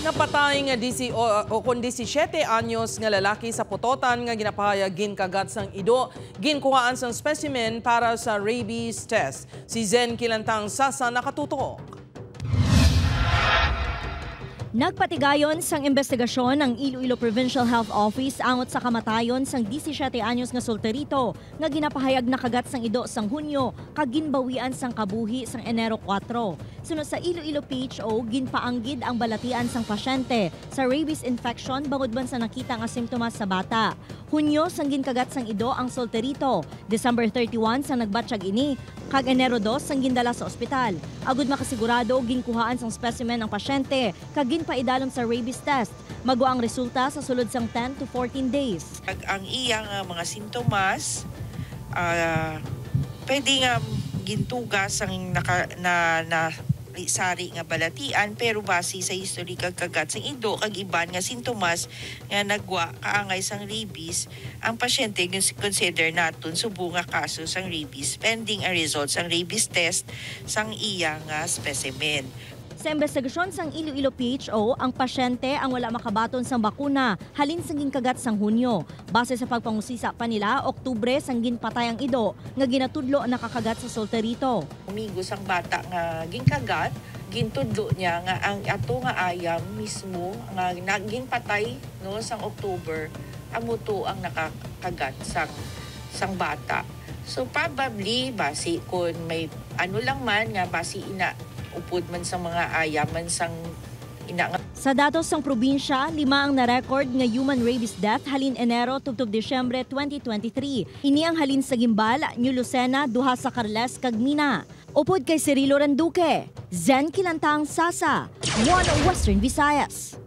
Napatay nga disi o, o kon 17 anyos nga lalaki sa putotan nga ginapahayag gin kagat sang ido ginkuhaan sang specimen para sa rabies test. Si Zen Kilantang Sasa nakatutok. Nagpatigayon sang investigasyon ng Iloilo Provincial Health Office angot sa kamatayon sang 17 anyos nga solterito nga ginapahayag na kagat sang ido sang Hunyo kag ginbawian sang kabuhi sang Enero 4. Sunod sa Iloilo PHO, ginpaanggid ang balatian sang pasyente sa rabies infection bangod man sa nakita nga simptomas sa bata. Hunyo sang ginkagat sang ido ang solterito, December 31 sang nagbatsyag ini, kag Enero 2 sang gindala sa ospital. Agud makasigurado ginkuhaan sang specimen ang pasyente kag ginpaidalon sa rabies test. Mago ang resulta sa sulod sang 10 to 14 days. Ag- ang iyang ah, mga sintomas ah, pwede nga gintugas ang naka, na, na sari nga balatian pero base sa history kag kagat sang ido kag iban nga sintomas nga nagwa kaangay sang rabies ang pasyente consider naton subo nga kaso sang rabies pending ang results sang rabies test sang iya nga specimen Sa investigasyon sang Iloilo PHO, ang pasyente ang wala makabaton sang bakuna halin sang ginkagat sang Hunyo. Base sa pagpangusisa pa nila, Oktubre sang ginpatay ang ido nga ginatudlo nakakagat sa solterito. umigos ang bata nga ginkagat gintudlo niya nga ang ato nga ayam mismo nga naging patay no sang October amo to ang nakakagat sang sang bata so probably basi kun may ano lang man nga basi ina upod man sa mga ayam man sang ina nga Sa datos sang probinsya, lima ang na-record nga human rabies death halin Enero tubtob Disyembre 2023. Ini ang halin sa Gimbal, New Lucena, duha sa Carles kag Mina. Upod kay Cirilo Randuque, Zen Kilantang Sasa, One Western Visayas.